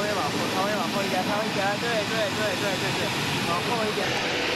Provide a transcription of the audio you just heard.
稍微往后稍微往后一点稍微一点对对对对对对往后一点。